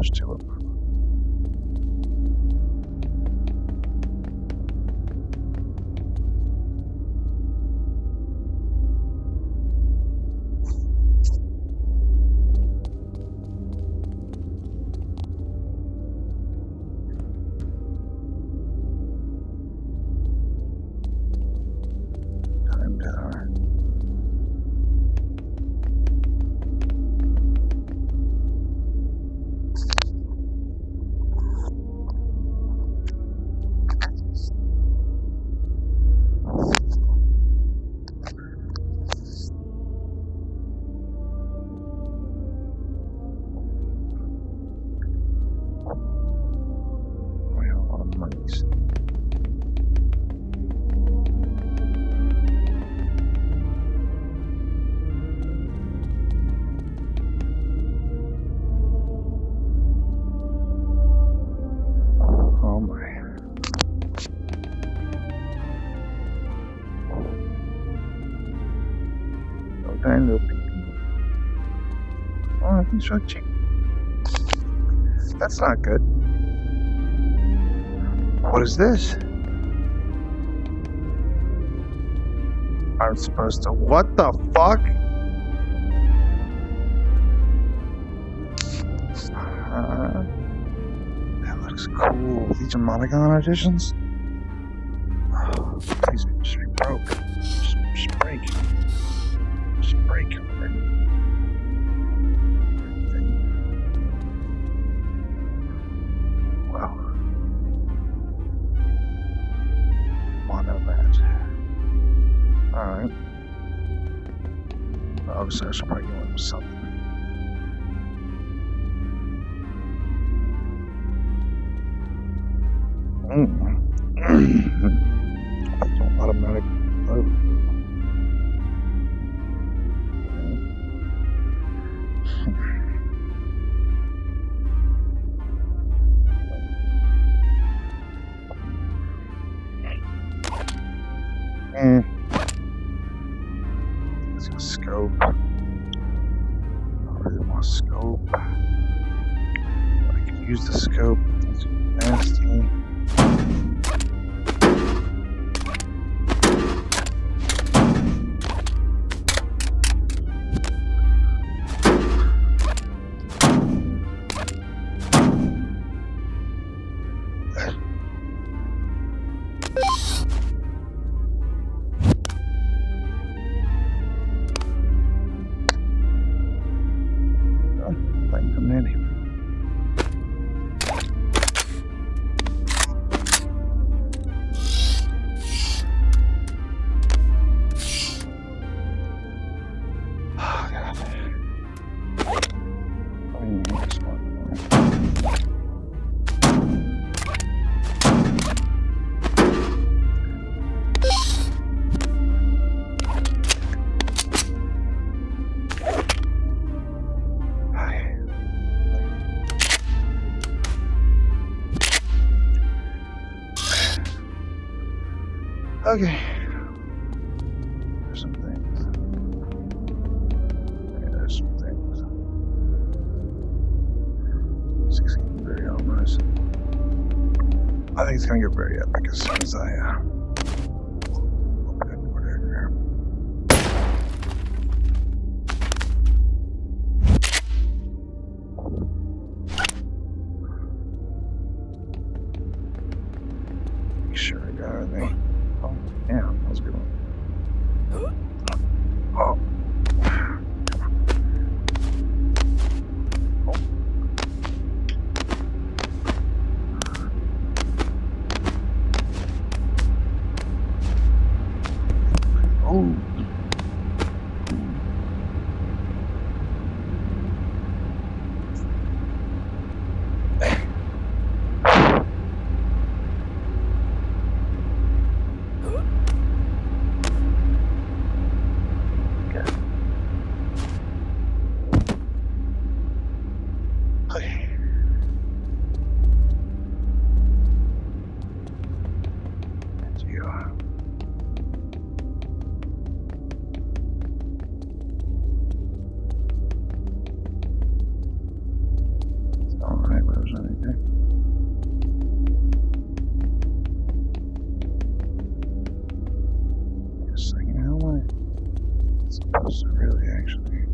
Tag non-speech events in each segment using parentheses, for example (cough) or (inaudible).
damage to You. That's not good. What is this? I'm supposed to. What the fuck? Uh, that looks cool. These are Monogon editions? Please just be broke. Just, just break. Just break Obviously, I should probably in with something. Mm. (clears throat) scope. I can use the scope. That's nasty. Okay. Supposed to really actually.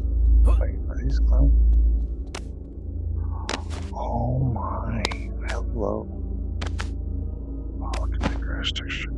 Wait, are these clowns? Oh my. Hello. Oh, look at the grass texture.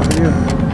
It. It's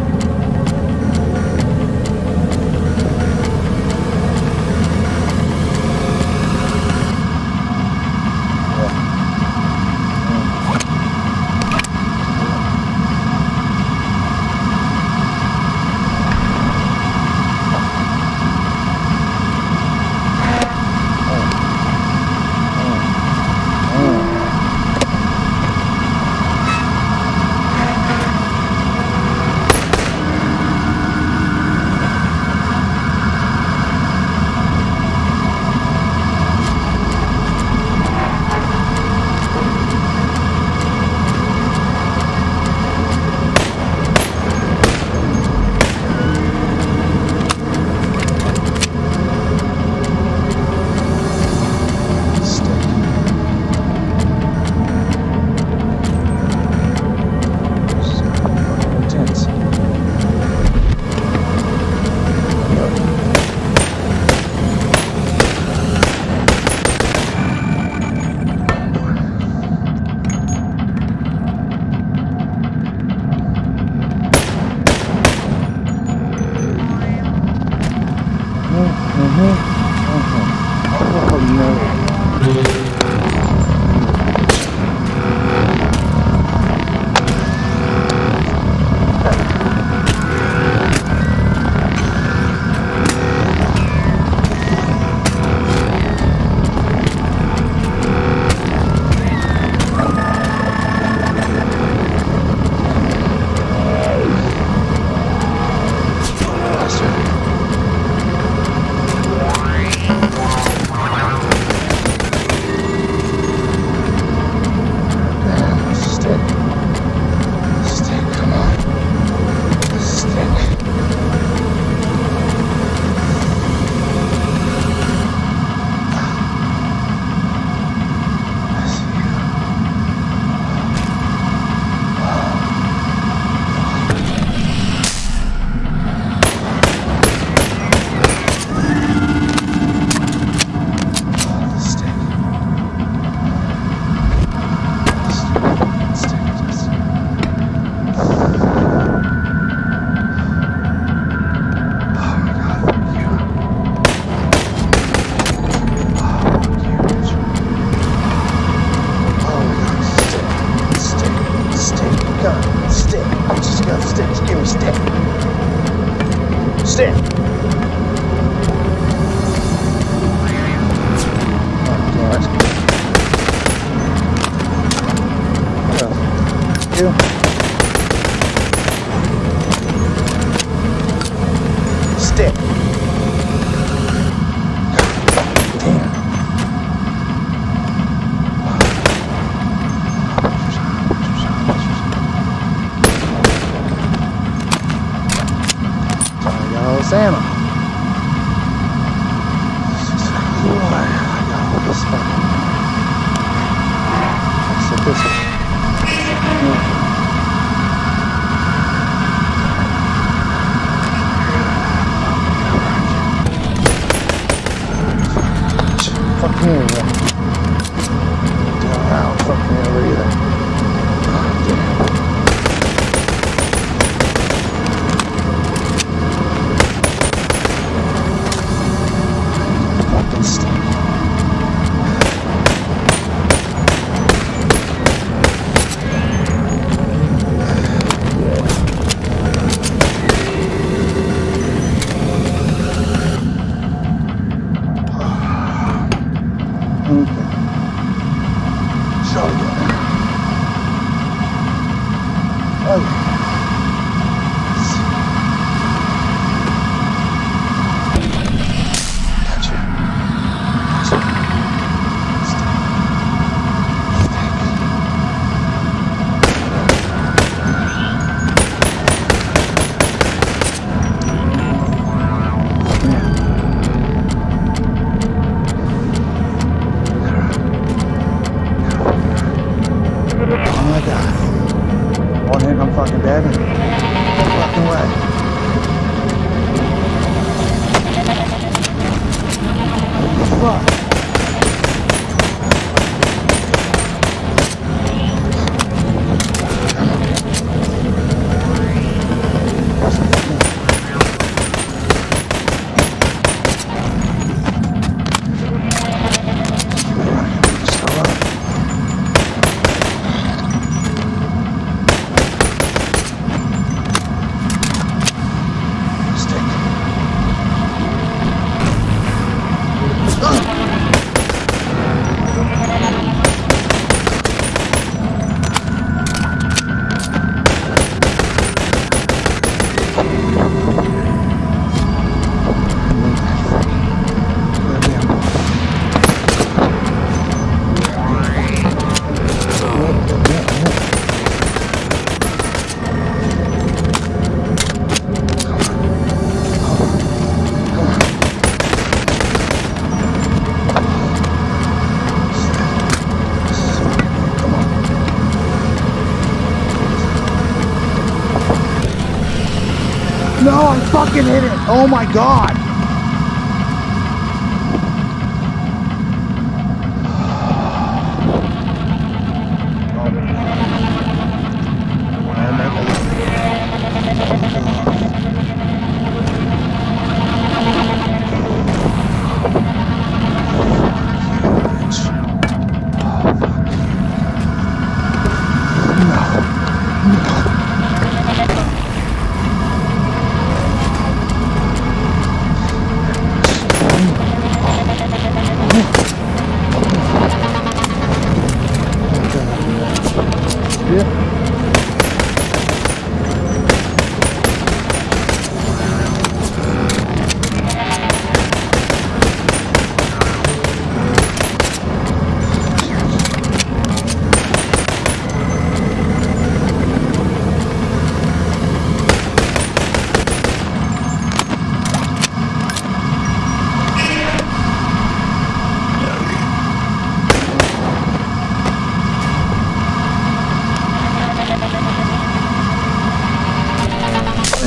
Oh my god.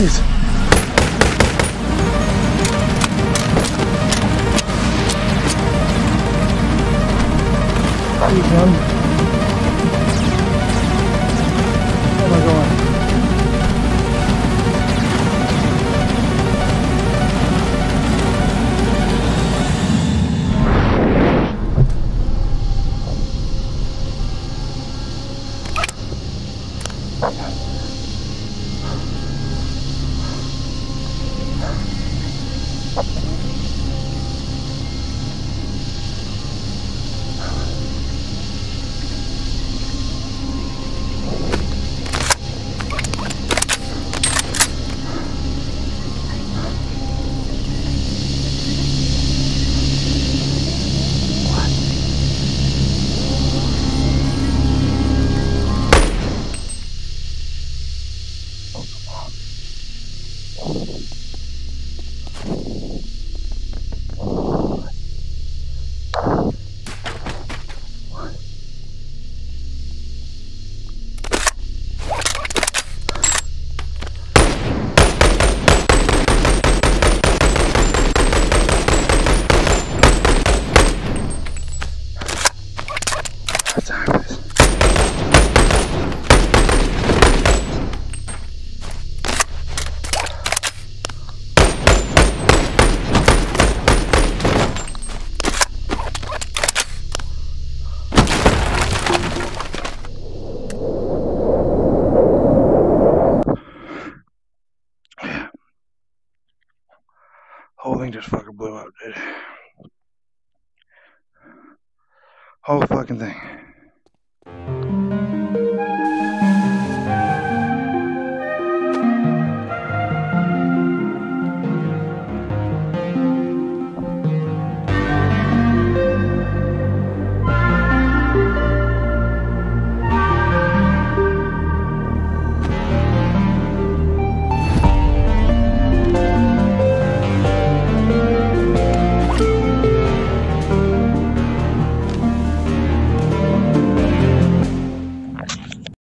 Please. Please, just fucking blew up, dude. Whole fucking thing.